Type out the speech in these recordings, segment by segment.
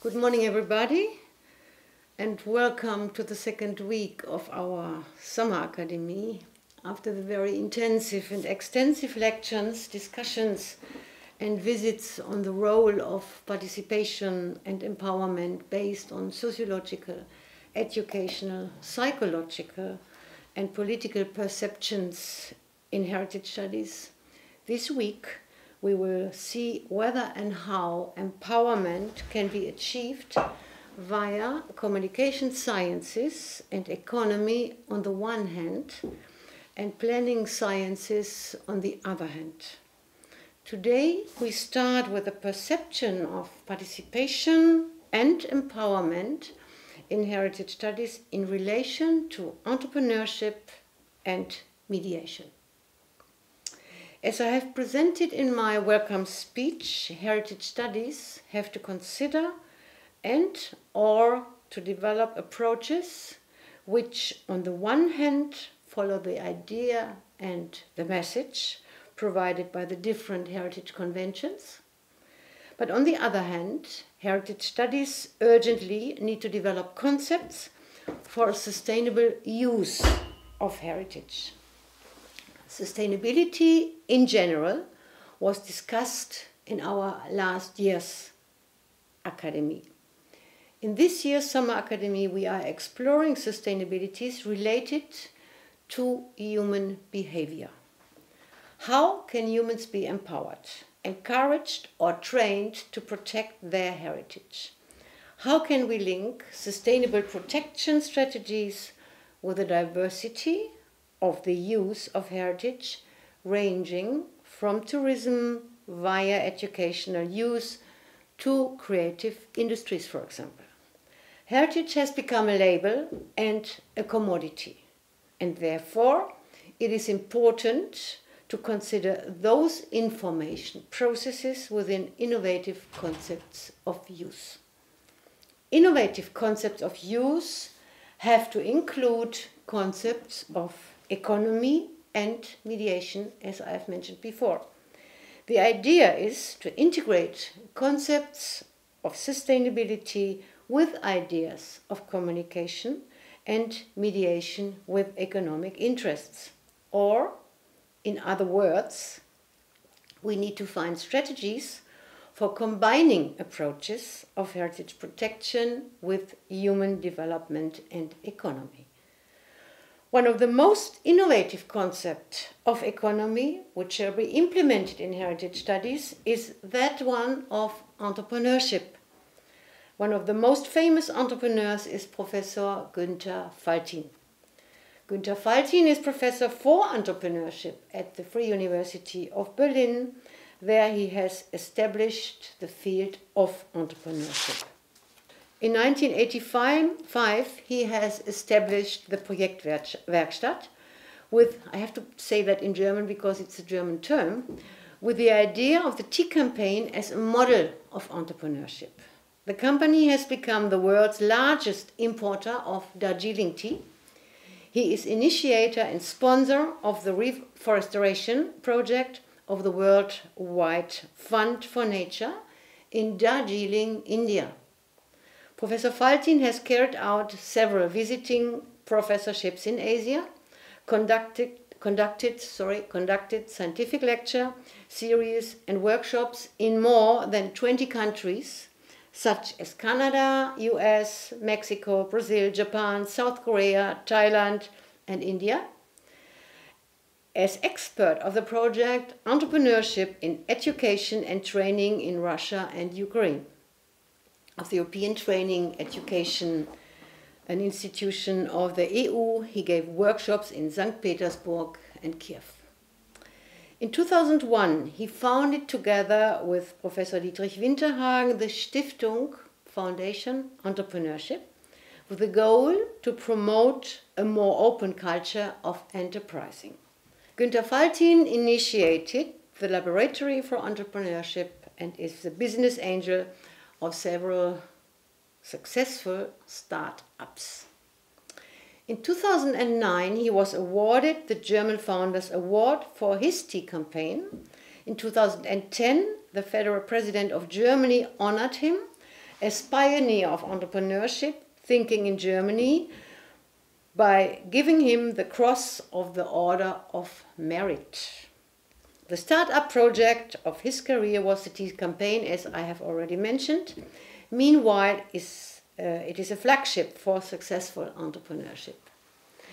Good morning, everybody, and welcome to the second week of our Summer Academy. After the very intensive and extensive lectures, discussions, and visits on the role of participation and empowerment based on sociological, educational, psychological, and political perceptions in heritage studies, this week we will see whether and how empowerment can be achieved via communication sciences and economy on the one hand and planning sciences on the other hand. Today we start with a perception of participation and empowerment in heritage studies in relation to entrepreneurship and mediation. As I have presented in my welcome speech, heritage studies have to consider and or to develop approaches which on the one hand follow the idea and the message provided by the different heritage conventions. But on the other hand, heritage studies urgently need to develop concepts for a sustainable use of heritage. Sustainability in general was discussed in our last year's academy. In this year's summer academy, we are exploring sustainabilities related to human behavior. How can humans be empowered, encouraged, or trained to protect their heritage? How can we link sustainable protection strategies with the diversity of the use of heritage, ranging from tourism via educational use to creative industries, for example. Heritage has become a label and a commodity, and therefore it is important to consider those information processes within innovative concepts of use. Innovative concepts of use have to include concepts of economy and mediation, as I have mentioned before. The idea is to integrate concepts of sustainability with ideas of communication and mediation with economic interests. Or, in other words, we need to find strategies for combining approaches of heritage protection with human development and economy. One of the most innovative concepts of economy, which shall be implemented in heritage studies, is that one of entrepreneurship. One of the most famous entrepreneurs is Professor Günter Faltin. Günter Faltin is professor for entrepreneurship at the Free University of Berlin, where he has established the field of entrepreneurship. In 1985, he has established the Projektwerkstatt with, I have to say that in German because it's a German term, with the idea of the tea campaign as a model of entrepreneurship. The company has become the world's largest importer of Darjeeling tea. He is initiator and sponsor of the reforestation project of the Worldwide Fund for Nature in Darjeeling, India. Professor Faltin has carried out several visiting professorships in Asia, conducted, conducted, sorry, conducted scientific lecture series and workshops in more than 20 countries, such as Canada, US, Mexico, Brazil, Japan, South Korea, Thailand, and India. As expert of the project Entrepreneurship in Education and Training in Russia and Ukraine of the European Training Education, an institution of the EU. He gave workshops in St. Petersburg and Kiev. In 2001, he founded together with Professor Dietrich Winterhagen the Stiftung Foundation Entrepreneurship with the goal to promote a more open culture of enterprising. Günter Faltin initiated the Laboratory for Entrepreneurship and is the business angel of several successful startups. In 2009, he was awarded the German Founders Award for his tea campaign. In 2010, the federal president of Germany honored him as pioneer of entrepreneurship thinking in Germany by giving him the Cross of the Order of Merit. The startup project of his career was the Tea campaign, as I have already mentioned. Meanwhile, is, uh, it is a flagship for successful entrepreneurship.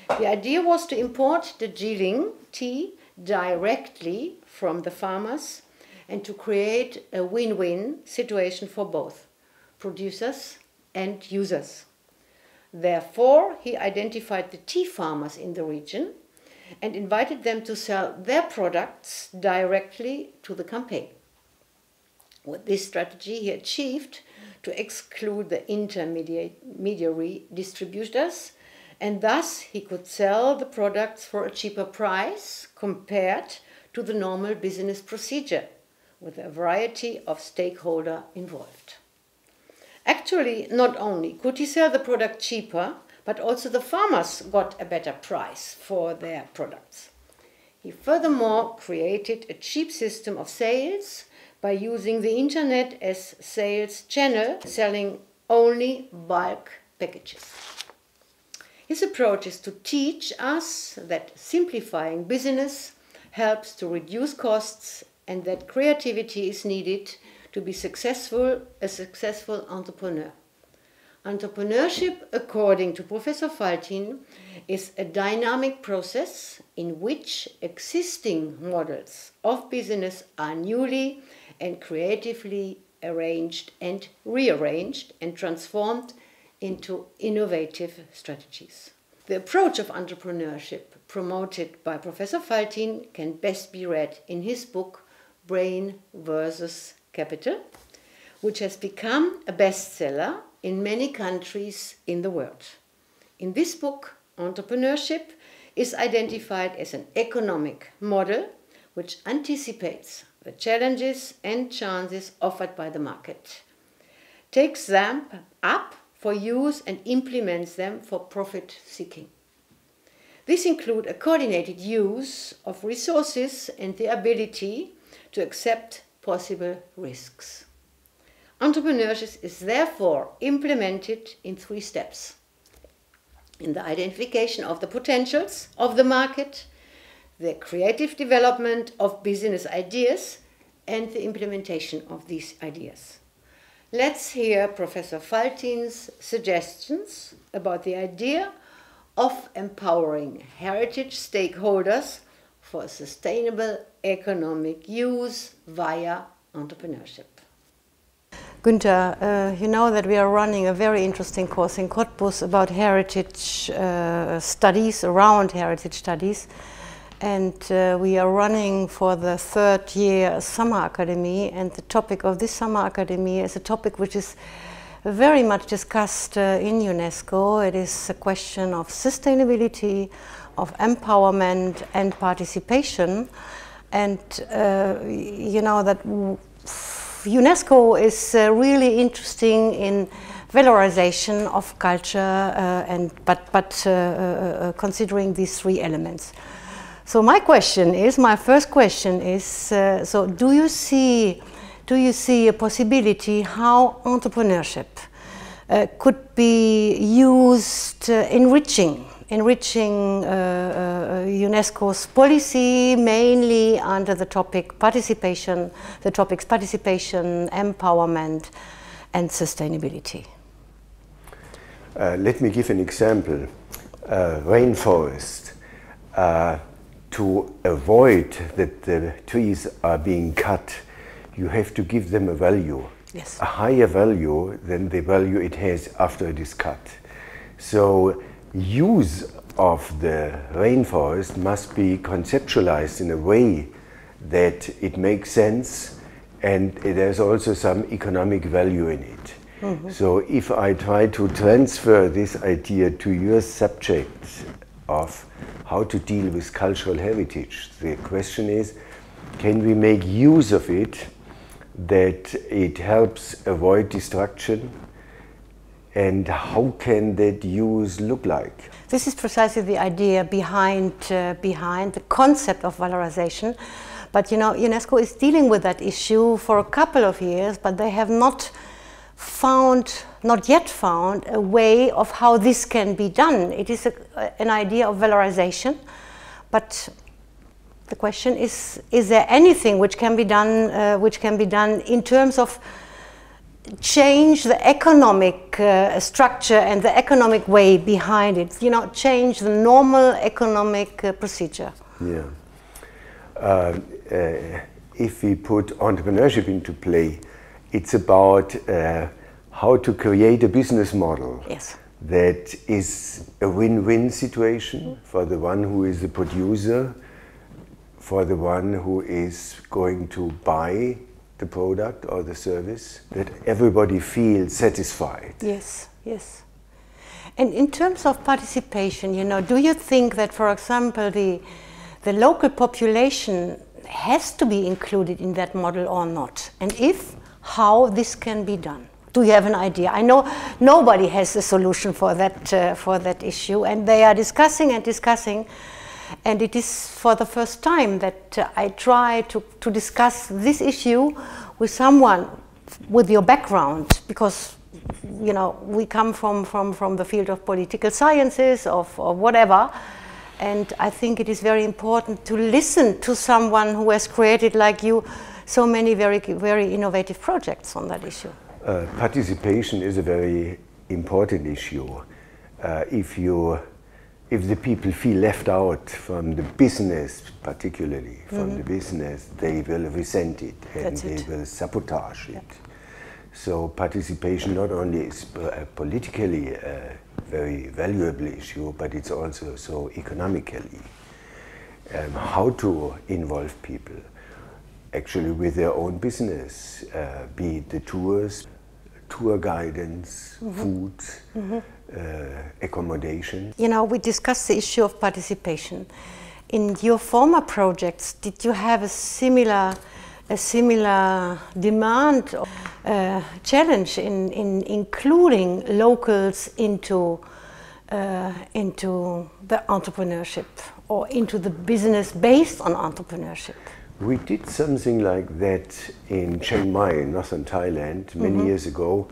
The idea was to import the Darjeeling tea directly from the farmers and to create a win-win situation for both producers and users. Therefore, he identified the tea farmers in the region and invited them to sell their products directly to the campaign. With this strategy, he achieved to exclude the intermediary distributors, and thus he could sell the products for a cheaper price compared to the normal business procedure, with a variety of stakeholder involved. Actually, not only could he sell the product cheaper, but also the farmers got a better price for their products. He furthermore created a cheap system of sales by using the internet as sales channel, selling only bulk packages. His approach is to teach us that simplifying business helps to reduce costs and that creativity is needed to be successful, a successful entrepreneur. Entrepreneurship, according to Professor Faltin, is a dynamic process in which existing models of business are newly and creatively arranged and rearranged and transformed into innovative strategies. The approach of entrepreneurship promoted by Professor Faltin can best be read in his book Brain versus Capital, which has become a bestseller in many countries in the world. In this book, entrepreneurship is identified as an economic model which anticipates the challenges and chances offered by the market, takes them up for use and implements them for profit seeking. This includes a coordinated use of resources and the ability to accept possible risks. Entrepreneurship is therefore implemented in three steps. In the identification of the potentials of the market, the creative development of business ideas, and the implementation of these ideas. Let's hear Professor Faltin's suggestions about the idea of empowering heritage stakeholders for sustainable economic use via entrepreneurship. Günter, uh, you know that we are running a very interesting course in Cottbus about heritage uh, studies, around heritage studies. And uh, we are running for the third year Summer Academy. And the topic of this Summer Academy is a topic which is very much discussed uh, in UNESCO. It is a question of sustainability, of empowerment and participation. And uh, you know that UNESCO is uh, really interesting in valorization of culture uh, and but but uh, uh, uh, considering these three elements. So my question is, my first question is, so do you see do you see a possibility how entrepreneurship could be used enriching enriching uh, uh, UNESCO's policy mainly under the topic participation, the topics participation, empowerment and sustainability. Uh, let me give an example. Uh, rainforest. Uh, to avoid that the trees are being cut, you have to give them a value. Yes. A higher value than the value it has after it is cut. So use of the rainforest must be conceptualized in a way that it makes sense and there's also some economic value in it. Mm -hmm. So if I try to transfer this idea to your subject of how to deal with cultural heritage, the question is, can we make use of it that it helps avoid destruction and how can that use look like? This is precisely the idea behind, uh, behind the concept of valorization. But you know, UNESCO is dealing with that issue for a couple of years, but they have not found, not yet found, a way of how this can be done. It is a, an idea of valorization, but the question is: Is there anything which can be done, uh, which can be done in terms of change the economic uh, structure and the economic way behind it? You know, change the normal economic uh, procedure. Yeah. Uh, uh, if we put entrepreneurship into play, it's about uh, how to create a business model Yes. that is a win-win situation for the one who is the producer, for the one who is going to buy the product or the service, that everybody feels satisfied. Yes, yes. And in terms of participation, you know, do you think that, for example, the the local population has to be included in that model or not? And if, how this can be done? Do you have an idea? I know nobody has a solution for that uh, for that issue, and they are discussing and discussing. And it is for the first time that uh, I try to, to discuss this issue with someone with your background, because you know we come from, from, from the field of political sciences, of, or whatever. And I think it is very important to listen to someone who has created, like you, so many very, very innovative projects on that issue. Uh, participation is a very important issue. Uh, if you, if the people feel left out from the business, particularly from the business, they will resent it and That's they it. will sabotage it. So participation not only is uh, politically a very valuable issue, but it's also so economically. Um, how to involve people actually with their own business, uh, be it the tours, tour guidance, food, uh, accommodation. You know, we discussed the issue of participation. In your former projects, did you have a similar, a similar demand or uh, challenge in, in including locals into, uh, into the entrepreneurship or into the business based on entrepreneurship? We did something like that in Chiang Mai, in northern Thailand, many years ago.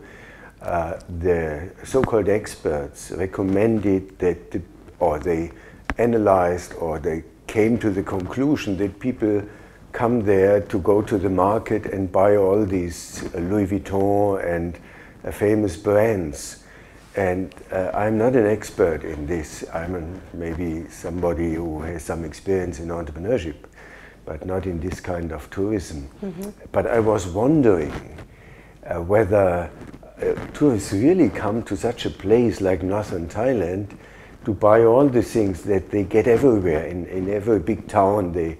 Uh, the so-called experts recommended that, the, or they analyzed, or they came to the conclusion that people come there to go to the market and buy all these uh, Louis Vuitton and uh, famous brands. And uh, I'm not an expert in this. I'm an, maybe somebody who has some experience in entrepreneurship, but not in this kind of tourism. But I was wondering uh, whether uh, tourists really come to such a place like northern Thailand to buy all the things that they get everywhere. In, in every big town, they,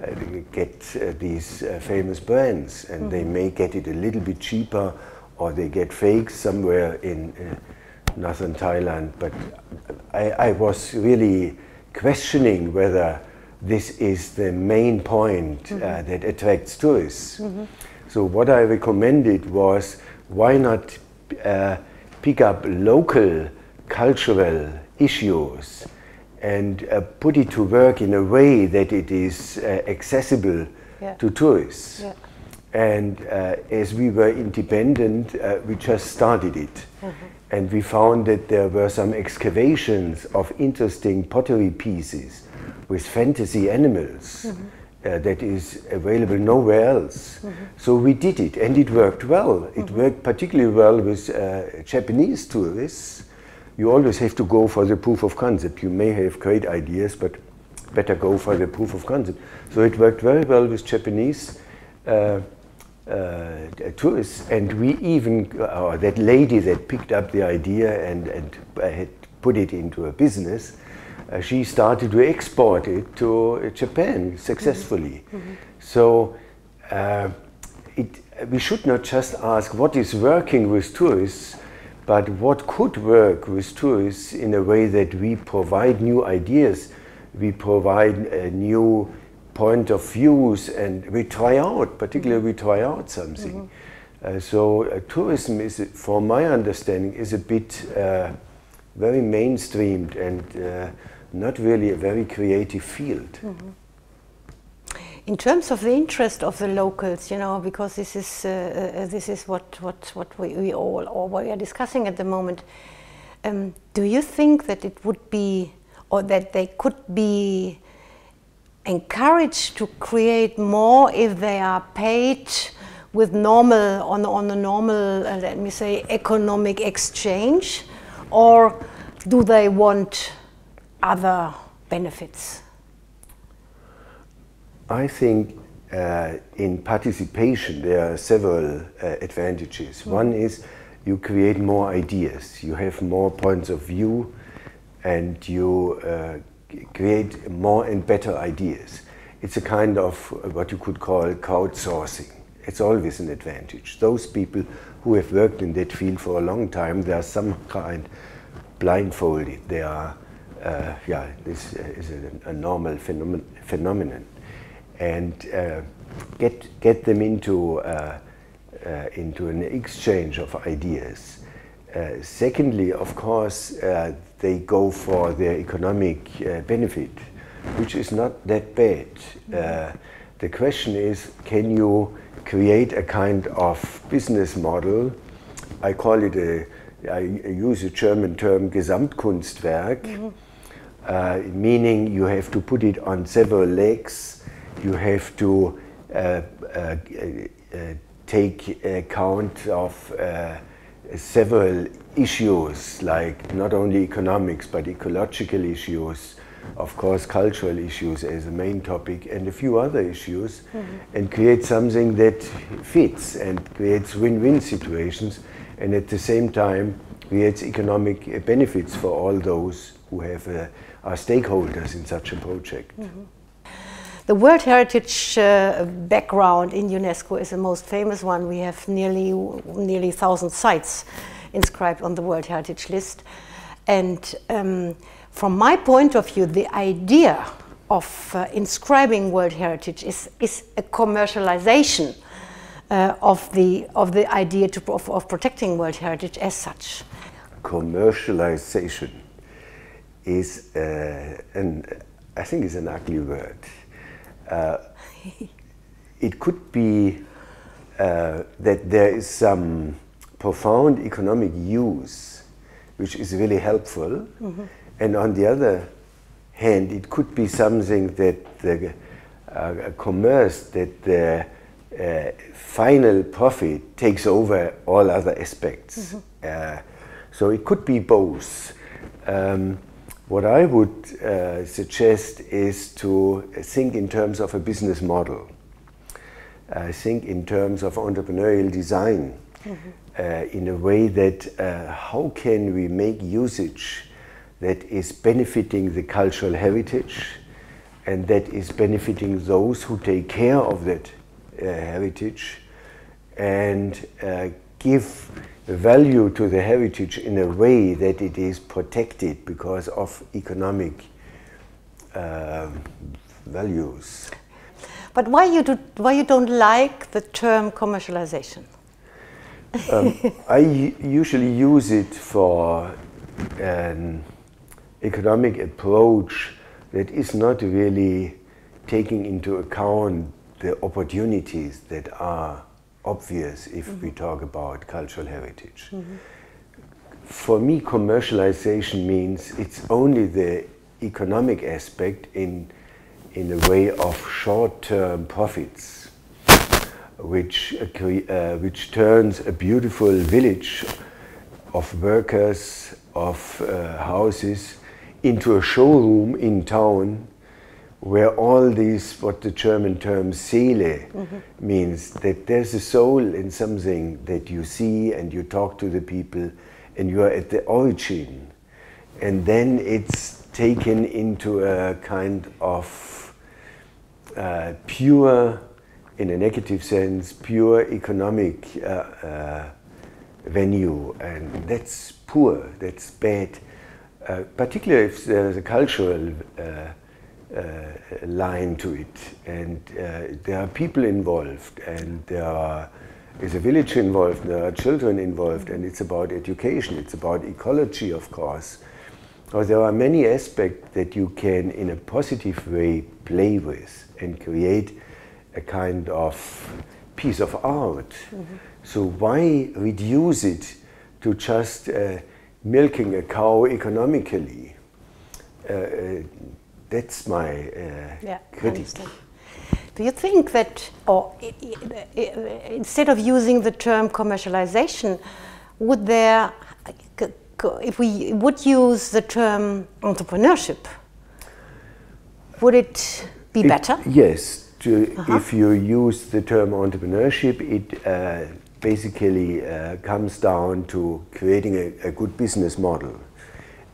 uh, they get uh, these uh, famous brands, and they may get it a little bit cheaper, or they get fakes somewhere in uh, northern Thailand. But I, I was really questioning whether this is the main point uh, that attracts tourists. So what I recommended was why not uh, pick up local cultural issues and uh, put it to work in a way that it is uh, accessible Yeah. to tourists. Yeah. And uh, as we were independent, uh, we just started it. And we found that there were some excavations of interesting pottery pieces with fantasy animals uh, that is available nowhere else. So we did it, and it worked well. It worked particularly well with uh, Japanese tourists. You always have to go for the proof of concept. You may have great ideas, but better go for the proof of concept. So it worked very well with Japanese uh, uh, tourists, and we even, or that lady that picked up the idea and, and uh, had put it into a business, uh, she started to export it to Japan successfully. So uh, it, we should not just ask what is working with tourists, but what could work with tourists in a way that we provide new ideas, we provide a new point of views, and we try out, particularly we try out something. Uh, so uh, tourism is, for my understanding, is a bit uh, very mainstreamed and uh, not really a very creative field. in terms of the interest of the locals, you know, because this is uh, uh, this is what what what we, we all or what we are discussing at the moment. Um, do you think that it would be, or that they could be encouraged to create more if they are paid with normal on on the normal, uh, let me say, economic exchange, or do they want other benefits? I think uh, in participation there are several uh, advantages. Mm. One is you create more ideas, you have more points of view, and you uh, create more and better ideas. It's a kind of what you could call crowdsourcing. It's always an advantage. Those people who have worked in that field for a long time, they are some kind blindfolded. They are, uh, yeah, this is a, a normal phenomenon. phenomenon and uh, get, get them into, uh, uh, into an exchange of ideas. secondly, of course, they go for their economic benefit, which is not that bad. the question is, can you create a kind of business model? I call it a, I use a German term, Gesamtkunstwerk, mm -hmm. uh, meaning you have to put it on several legs you have to uh, uh, uh, take account of several issues, like not only economics but ecological issues, of course, cultural issues as a main topic, and a few other issues, mm -hmm. and create something that fits and creates win win situations, and at the same time creates economic benefits for all those who have uh, are stakeholders in such a project. Mm -hmm. The World Heritage uh, background in UNESCO is the most famous one. We have nearly nearly thousand sites inscribed on the World Heritage list. And um, from my point of view, the idea of uh, inscribing World Heritage is, is a commercialization uh, of, the, of the idea to, of, of protecting World Heritage as such. Commercialization is uh, an, I think is an ugly word. Uh, it could be uh, that there is some profound economic use which is really helpful, mm -hmm. And on the other hand, it could be something that the uh, commerce, that the uh, final profit takes over all other aspects. Mm -hmm. so it could be both. Um, what I would uh, suggest is to think in terms of a business model. Uh, think in terms of entrepreneurial design mm -hmm. uh, in a way that uh, how can we make usage that is benefiting the cultural heritage and that is benefiting those who take care of that uh, heritage and uh, give value to the heritage in a way that it is protected because of economic uh, values. But why you, do, why you don't like the term commercialization? um, I usually use it for an economic approach that is not really taking into account the opportunities that are obvious if mm -hmm. we talk about cultural heritage. Mm -hmm. For me, commercialization means it's only the economic aspect in, in a way of short-term profits, which, uh, uh, which turns a beautiful village of workers, of uh, houses, into a showroom in town where all these, what the German term Seele mm -hmm. means, that there's a soul in something that you see and you talk to the people and you are at the origin. And then it's taken into a kind of uh, pure, in a negative sense, pure economic uh, uh, venue. And that's poor, that's bad. Uh, particularly if there's a cultural uh, uh, line to it. And uh, there are people involved, and there are, is a village involved, there are children involved, and it's about education, it's about ecology, of course. Or there are many aspects that you can, in a positive way, play with and create a kind of piece of art. Mm-hmm. So why reduce it to just uh, milking a cow economically? Uh, uh that's my uh, yeah, critique. Do you think that, or instead of using the term commercialization, would there, if we would use the term entrepreneurship, would it be it, better? Yes. To, uh -huh. If you use the term entrepreneurship, it uh, basically uh, comes down to creating a, a, good business model.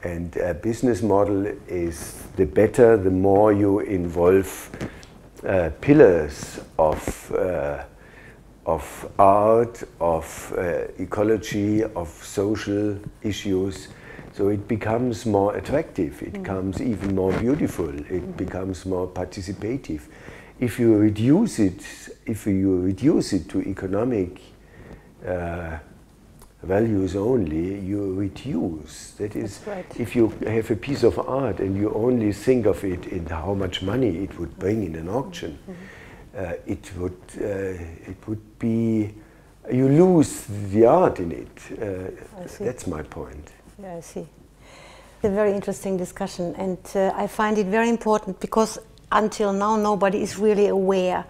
And a business model is the better, the more you involve uh, pillars of, uh, of art, of uh, ecology, of social issues. So it becomes more attractive, it mm. becomes even more beautiful, it mm. becomes more participative. If you reduce it, if you reduce it to economic uh, values only, you reduce. That is, right. if you have a piece of art and you only think of it in how much money it would bring in an auction, mm -hmm. uh, it would uh, it would be you lose the art in it. Uh, that's my point. Yeah, I see. A very interesting discussion, and uh, I find it very important because until now nobody is really aware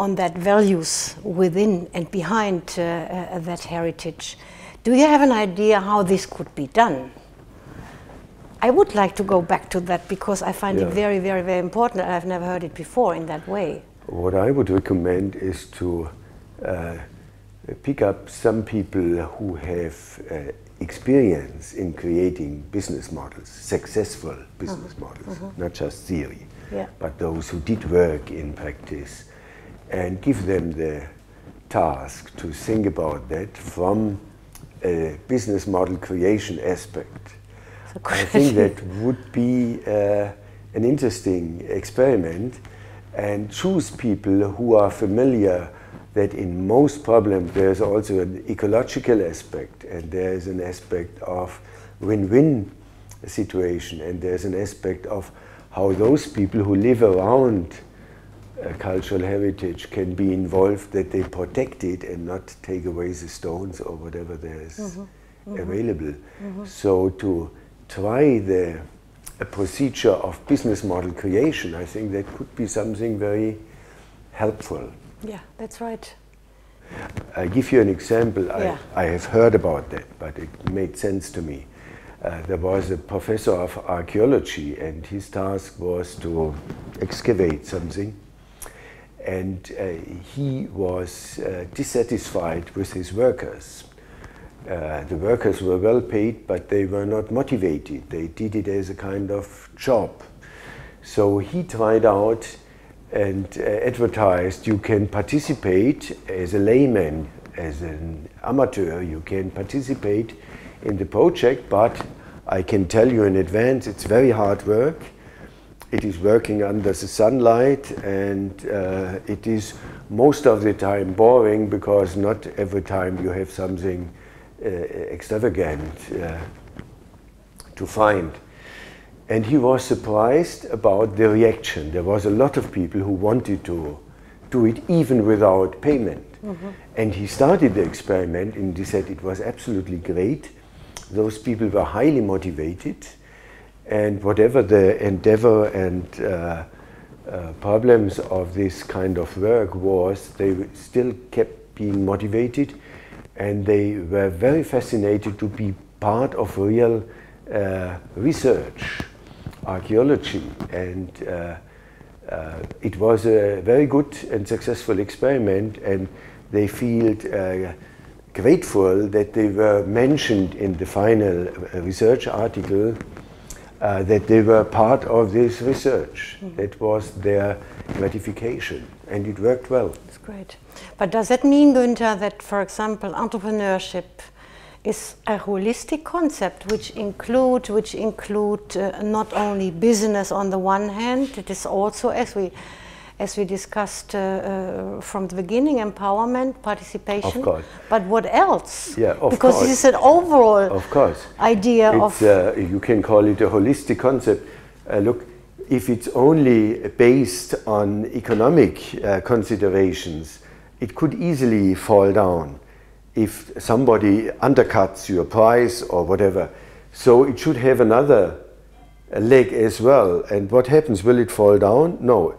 on that values within and behind uh, uh, that heritage. Do you have an idea how this could be done? I would like to go back to that because I find yeah. it very, very, very important. I've never heard it before in that way. What I would recommend is to uh, pick up some people who have uh, experience in creating business models, successful business uh -huh. models, -huh. not just theory, yeah. but those who did work in practice, and give them the task to think about that from a business model creation aspect. I think that would be uh, an interesting experiment and choose people who are familiar that in most problems there's also an ecological aspect and there's an aspect of win-win situation and there's an aspect of how those people who live around cultural heritage can be involved that they protect it and not take away the stones or whatever there is mm -hmm. Mm -hmm. available. Mm -hmm. So to try the a procedure of business model creation, I think that could be something very helpful. Yeah, that's right. I give you an example. Yeah. I, I have heard about that, but it made sense to me. Uh, there was a professor of archaeology, and his task was to excavate something and uh, he was uh, dissatisfied with his workers. Uh, the workers were well paid, but they were not motivated. They did it as a kind of job. So he tried out and uh, advertised you can participate as a layman, as an amateur, you can participate in the project, but I can tell you in advance it's very hard work it is working under the sunlight and uh, it is most of the time boring because not every time you have something uh, extravagant uh, to find. And he was surprised about the reaction. There was a lot of people who wanted to do it even without payment. Mm -hmm. And he started the experiment and he said it was absolutely great. Those people were highly motivated and whatever the endeavor and uh, uh, problems of this kind of work was, they still kept being motivated. And they were very fascinated to be part of real uh, research, archaeology. And uh, uh, it was a very good and successful experiment. And they feel uh, grateful that they were mentioned in the final research article uh, that they were part of this research. Mm. That was their gratification, and it worked well. That's great. But does that mean, Günter, that, for example, entrepreneurship is a holistic concept which include which include uh, not only business on the one hand, it is also, as we as we discussed uh, uh, from the beginning, empowerment, participation. Of course. But what else? Yeah, of because course. this is an overall of course. idea it's, of. Uh, you can call it a holistic concept. Uh, look, if it's only based on economic uh, considerations, it could easily fall down if somebody undercuts your price or whatever. So it should have another leg as well. And what happens? Will it fall down? No.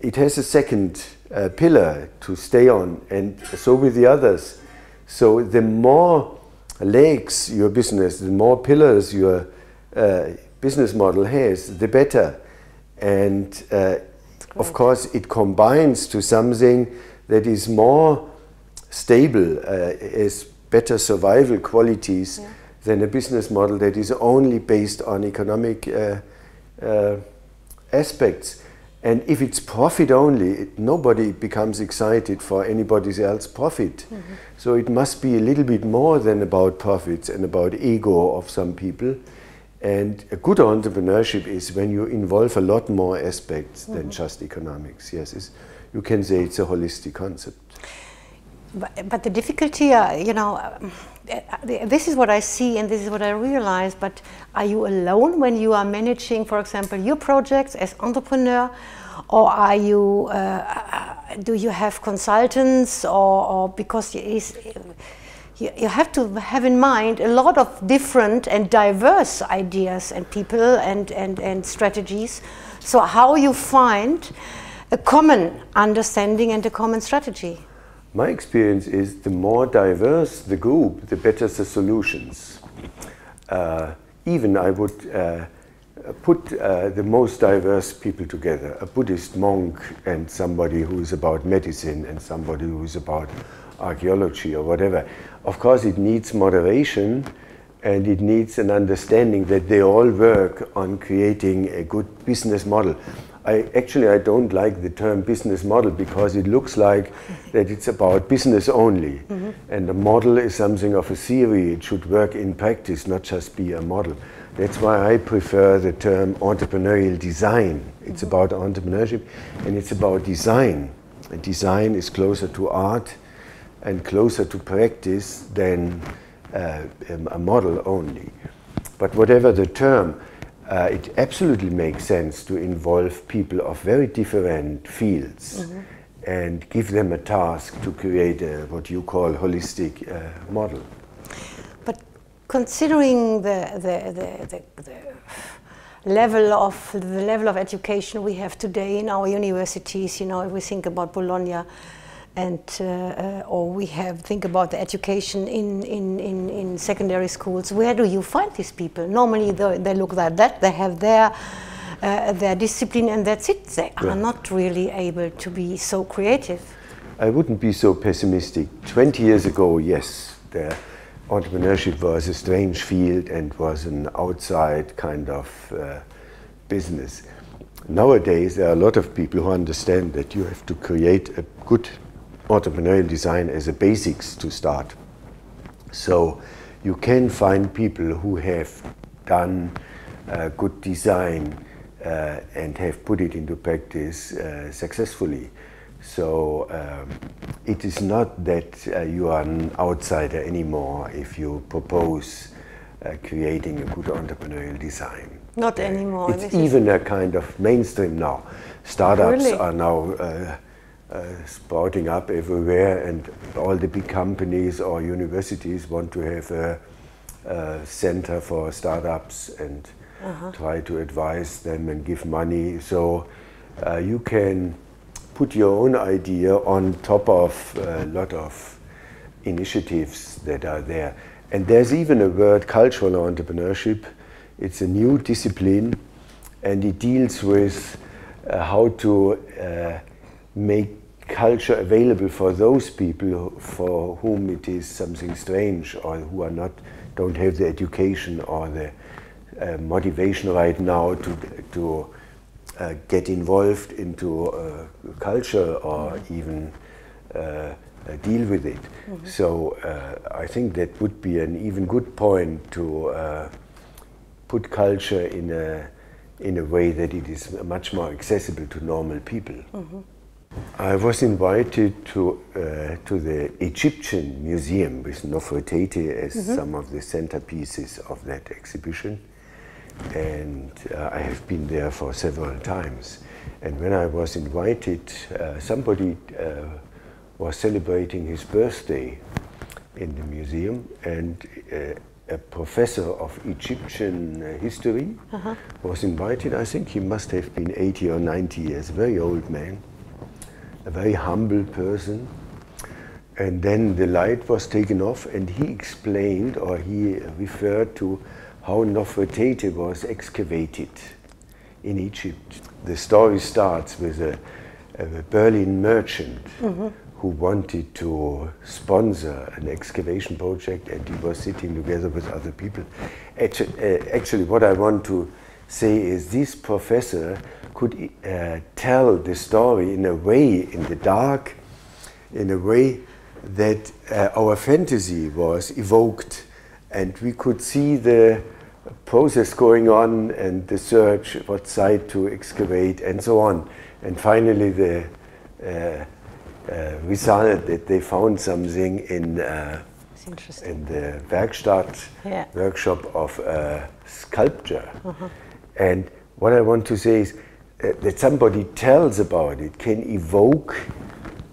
It has a second uh, pillar to stay on, and so with the others. So the more legs your business, the more pillars your uh, business model has, the better. And uh, of course, it combines to something that is more stable, uh, has better survival qualities yeah. than a business model that is only based on economic uh, uh, aspects. And if it's profit only, it, nobody becomes excited for anybody else's profit. Mm -hmm. So it must be a little bit more than about profits and about ego of some people. And a good entrepreneurship is when you involve a lot more aspects mm -hmm. than mm-hmm. just economics. Yes, you can say it's a holistic concept. But, but the difficulty, uh, you know, uh, this is what I see and this is what I realize. But are you alone when you are managing, for example, your projects as entrepreneur, or are you? Uh, uh do you have consultants, or, or because you, you have to have in mind a lot of different and diverse ideas and people and, and, and strategies. So how you find a common understanding and a common strategy? My experience is the more diverse the group, the better the solutions. Uh, even I would uh, put uh, the most diverse people together, a Buddhist monk and somebody who is about medicine and somebody who is about archaeology or whatever. Of course, it needs moderation and it needs an understanding that they all work on creating a good business model. I actually I don't like the term business model because it looks like that it's about business only, mm -hmm. and a model is something of a theory. It should work in practice, not just be a model. That's why I prefer the term entrepreneurial design. It's mm -hmm. about entrepreneurship, and it's about design. And design is closer to art and closer to practice than uh, a model only. But whatever the term, uh, it absolutely makes sense to involve people of very different fields mm -hmm. and give them a task to create a, what you call holistic uh, model. But considering the, the, the, the, the level of the level of education we have today in our universities, you know, if we think about Bologna, and uh, uh, or we have think about the education in, in, in, in, secondary schools. Where do you find these people? Normally they, they look like that. They have their uh, their discipline and that's it. They yeah. are not really able to be so creative. I wouldn't be so pessimistic. 20 years ago, yes, the entrepreneurship was a strange field and was an outside kind of uh, business. Nowadays, there are a lot of people who understand that you have to create a good entrepreneurial design as a basics to start. So you can find people who have done uh, good design uh, and have put it into practice uh, successfully. So um, it is not that uh, you are an outsider anymore if you propose uh, creating a good entrepreneurial design. Not anymore. It's even a kind of mainstream now. Startups really? are now uh, sprouting up everywhere, and all the big companies or universities want to have a, a center for startups and uh-huh. try to advise them and give money. So uh, you can put your own idea on top of a lot of initiatives that are there. And there's even a word, cultural entrepreneurship. It's a new discipline, and it deals with uh, how to uh, make culture available for those people for whom it is something strange or who are not don't have the education or the uh, motivation right now to to uh, get involved into uh, culture or even uh, deal with it. Mm -hmm. So uh, I think that would be an even good point to uh, put culture in a in a way that it is much more accessible to normal people. Mm -hmm. I was invited to, uh, to the Egyptian Museum with Nefertiti as mm -hmm. some of the centerpieces of that exhibition. and uh, I have been there for several times. And when I was invited, uh, somebody uh, was celebrating his birthday in the museum, and uh, a professor of Egyptian uh, history -huh. was invited. I think he must have been 80 or 90 years, a very old man, a very humble person. And then the light was taken off, and he explained or he referred to how Nefertiti was excavated in Egypt. The story starts with a, a Berlin merchant mm -hmm. who wanted to sponsor an excavation project and he was sitting together with other people. Actually, uh, actually what I want to say is this professor could uh, tell the story in a way, in the dark, in a way that uh, our fantasy was evoked and we could see the process going on and the search, what site to excavate and so on. And finally the uh, uh, result that they found something in, uh, in the Werkstatt yeah. workshop of sculpture. -huh. And what I want to say is uh, that somebody tells about it can evoke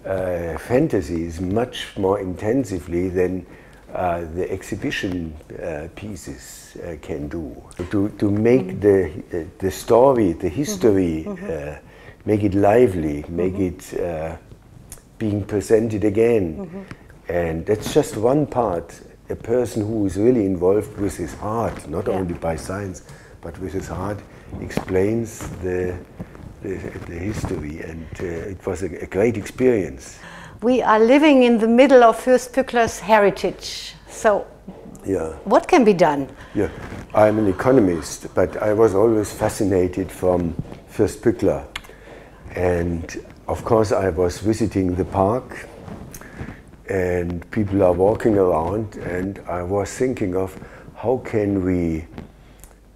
uh, fantasies much more intensively than uh, the exhibition uh, pieces uh, can do. To, to make mm -hmm. the, the story, the history, mm -hmm. make it lively, make mm -hmm. it being presented again. Mm-hmm. And that's just one part. A person who is really involved with his heart, not yeah. only by science, but with his heart, explains the, the, the history. And it was a, a great experience we are living in the middle of Fürst Pückler's heritage. So, yeah. what can be done? Yeah, I'm an economist, but I was always fascinated from Fürst Pückler. And of course, I was visiting the park, and people are walking around, and I was thinking of how can we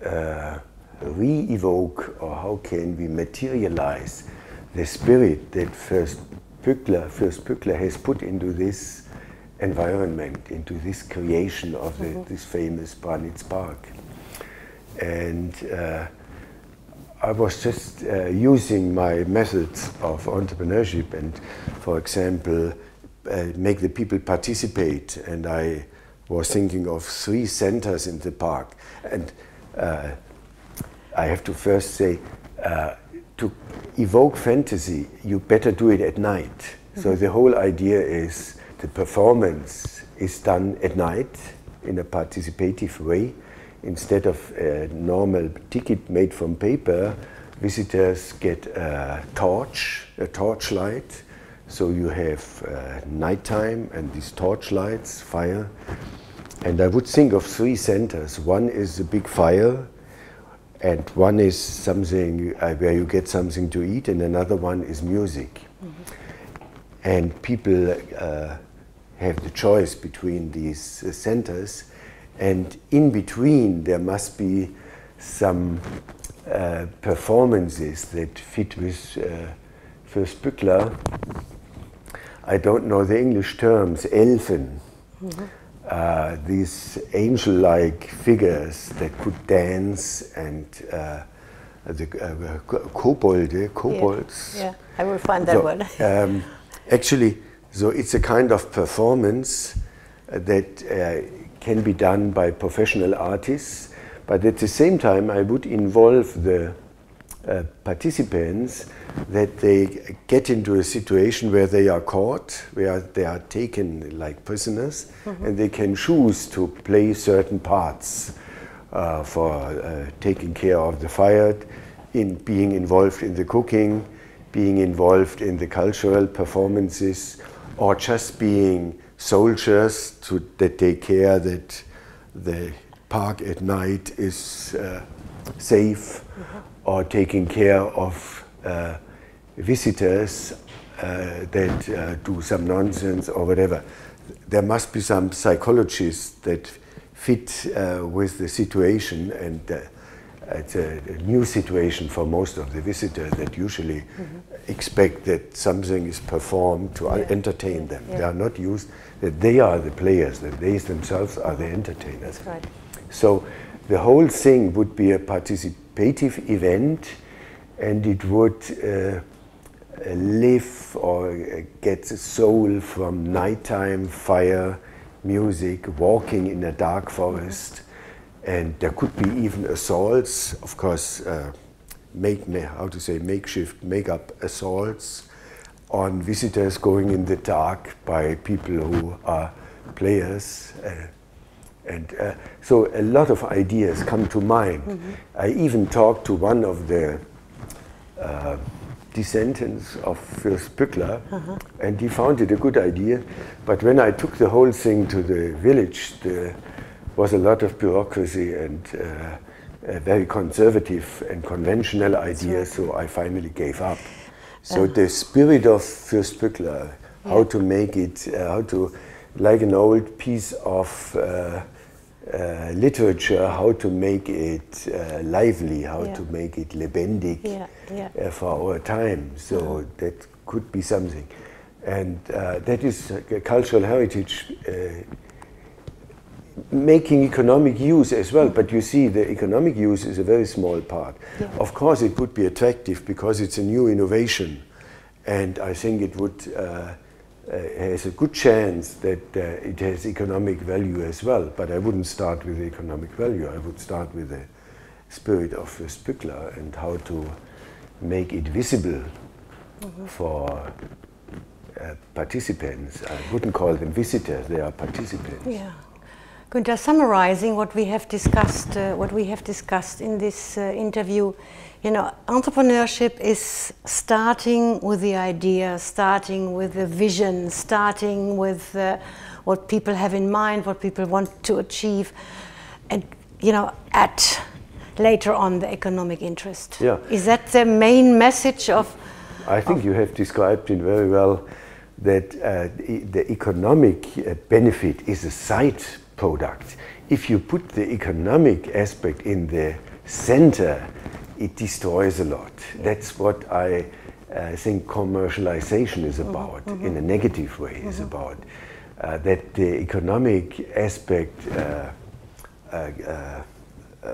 uh, re-evoke or how can we materialize the spirit that First Pückler, Fürst Pückler has put into this environment, into this creation of the, mm -hmm. this famous Branitz Park. And uh, I was just uh, using my methods of entrepreneurship and, for example, uh, make the people participate. And I was thinking of three centers in the park. And uh, I have to first say, uh, to evoke fantasy, you better do it at night. Mm -hmm. So mm-hmm. the whole idea is the performance is done at night in a participative way. Instead of a normal ticket made from paper, visitors get a torch, a torchlight. So you have uh, nighttime and these torchlights, fire. And I would think of three centers. One is a big fire and one is something uh, where you get something to eat, and another one is music. Mm -hmm. And people uh, have the choice between these uh, centers, and in between there must be some uh, performances that fit with uh, Fürst Pückler. I don't know the English terms, Elfen. Mm -hmm uh, these angel-like figures that could dance and uh, the uh, kobolde, kobolds. Yeah. yeah. I will find that so, one. um, actually, so it's a kind of performance that uh, can be done by professional artists, but at the same time, I would involve the uh, participants that they get into a situation where they are caught, where they are taken like prisoners, mm -hmm. and they can choose to play certain parts uh, for uh, taking care of the fire, in being involved in the cooking, being involved in the cultural performances, or just being soldiers to, that take care that the park at night is uh, safe, mm -hmm or taking care of uh, visitors uh, that uh, do some nonsense or whatever. There must be some psychologists that fit uh, with the situation and uh, it's a, a, new situation for most of the visitors that usually mm -hmm. expect that something is performed to yeah. entertain them. Yeah. They are not used, that they are the players, that they themselves are the entertainers. Right. So the whole thing would be a participative event and it would uh, live or get the soul from nighttime fire music, walking in a dark forest, and there could be even assaults, of course, uh, make how to say makeshift make-up assaults on visitors going in the dark by people who are players. Uh, and uh, so a lot of ideas come to mind. Mm -hmm. I even talked to one of the uh, descendants of Fürst Pückler, uh-huh. and he found it a good idea. But when I took the whole thing to the village, there was a lot of bureaucracy and uh, a very conservative and conventional idea, so I finally gave up. So uh-huh. the spirit of Fürst Pückler, how yeah. to make it, uh, how to, like an old piece of uh, uh, literature, how to make it uh, lively, how yeah. to make it lebendig yeah, yeah. Uh, for our time. So uh-huh. that could be something. And uh, that is cultural heritage uh, making economic use as well. But you see, the economic use is a very small part. Of course, it would be attractive because it's a new innovation. And I think it would uh, has a good chance that uh, it has economic value as well. But I wouldn't start with economic value. I would start with the spirit of Spückler and how to make it visible mm -hmm. for uh, participants. I wouldn't call them visitors; they are participants. Yeah. Günter, summarizing what we have discussed, uh, what we have discussed in this uh, interview, you know, entrepreneurship is starting with the idea, starting with the vision, starting with uh, what people have in mind, what people want to achieve, and you know, at later on the economic interest. Yeah. Is that the main message of? I think of you have described it very well. That uh, the economic uh, benefit is a side product. If you put the economic aspect in the center, it destroys a lot. That's what I uh, think commercialization is about, mm -hmm. in a negative way, mm -hmm. is mm-hmm. about. Uh, that the economic aspect uh, uh, uh,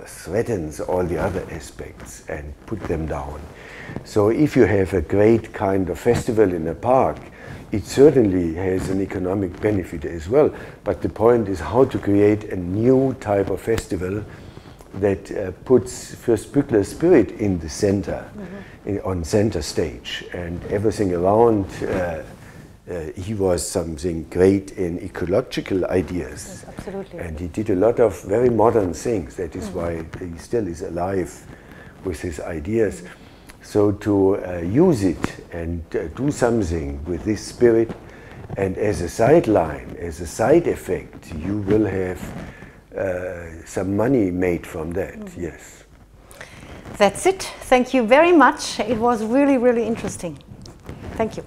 threatens all the other aspects and put them down. So if you have a great kind of festival in a park, it certainly has an economic benefit as well. But the point is how to create a new type of festival that uh, puts Fürst Pückler's spirit in the center, mm -hmm. in, on center stage, and everything around. Uh, uh, he was something great in ecological ideas, yes, absolutely. and he did a lot of very modern things. That is mm -hmm. why he still is alive with his ideas. Mm -hmm. So to uh, use it and uh, do something with this spirit, and as a sideline, as a side effect, you will have uh, some money made from that, mm yes. That's it. Thank you very much. It was really, really interesting. Thank you.